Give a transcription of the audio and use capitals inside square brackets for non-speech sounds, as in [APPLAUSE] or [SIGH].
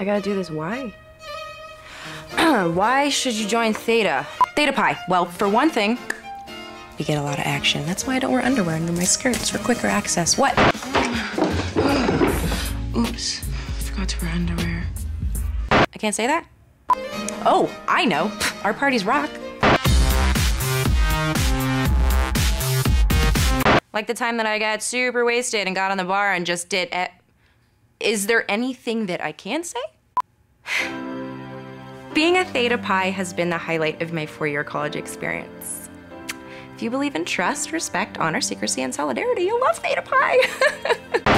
I gotta do this. Why? [CLEARS THROAT] Why should you join Theta? Theta Pi. Well, for one thing, we get a lot of action. That's why I don't wear underwear under my skirts for quicker access. What? [SIGHS] Oops. Forgot to wear underwear. I can't say that? Oh, I know. [LAUGHS] Our parties rock. Like the time that I got super wasted and got on the bar and just did. E Is there anything that I can say? Being a Theta Pi has been the highlight of my four year college experience. If you believe in trust, respect, honor, secrecy, and solidarity, you'll love Theta Pi. [LAUGHS]